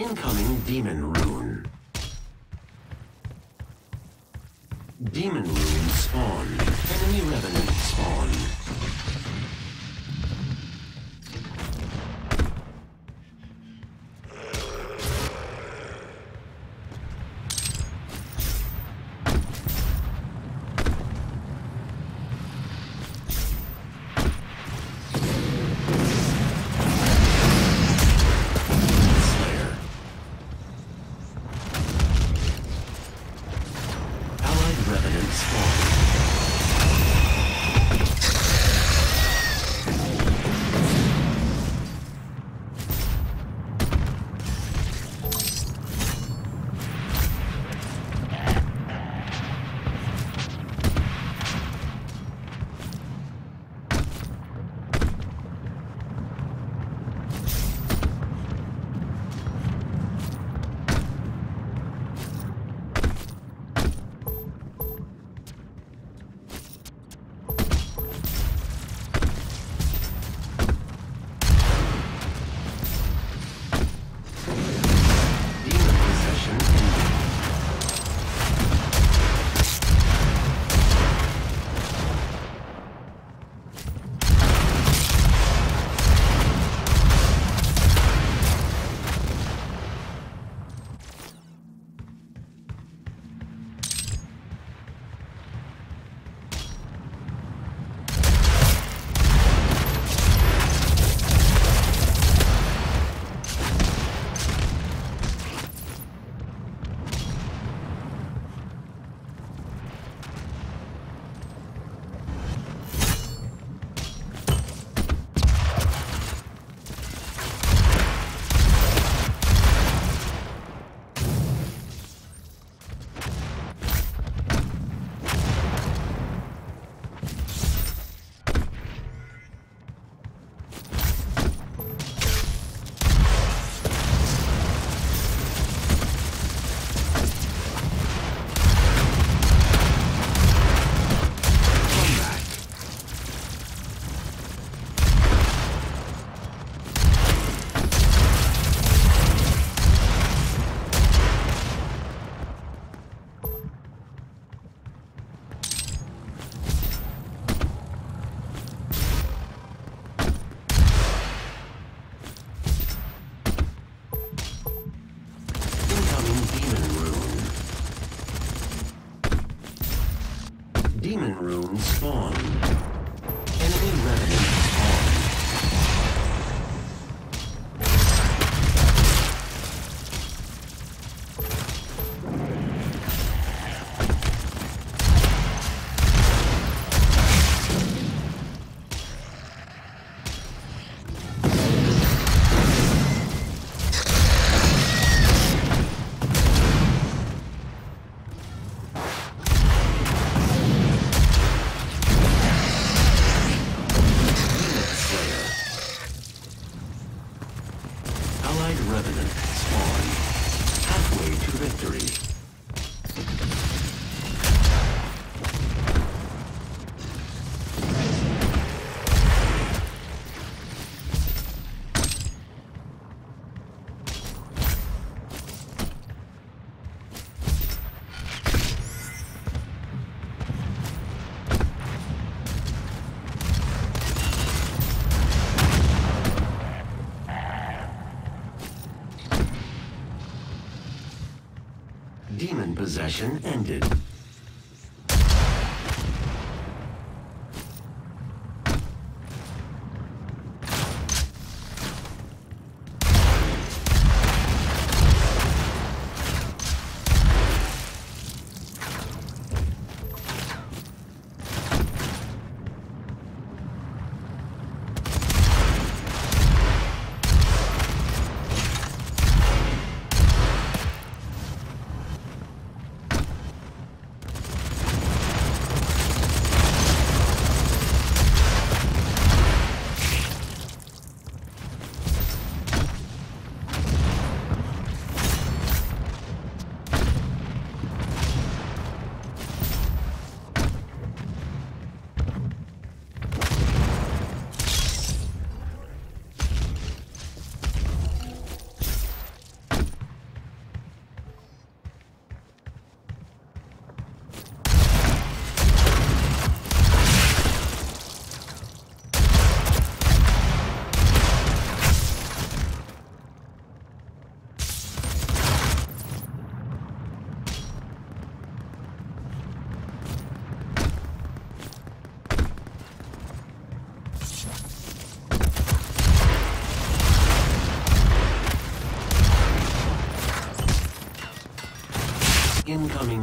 Demon Rune. Demon Rune spawn. Enemy Revenant spawn. Rune spawn. Enemy Revenant Demon possession ended.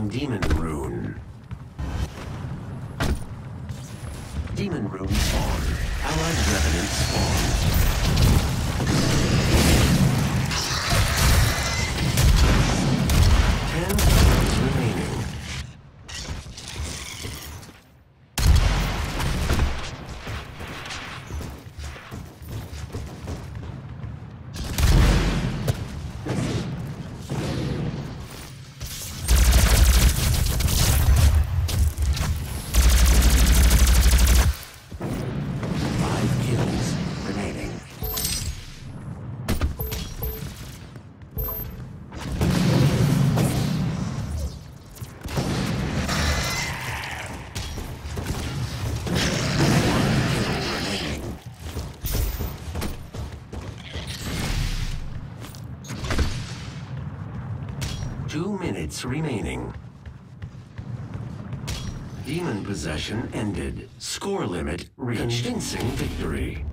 Demon rune. Demon rune spawn. Allied revenant spawn. Minutes remaining. Demon possession ended. Score limit reached. Convincing victory.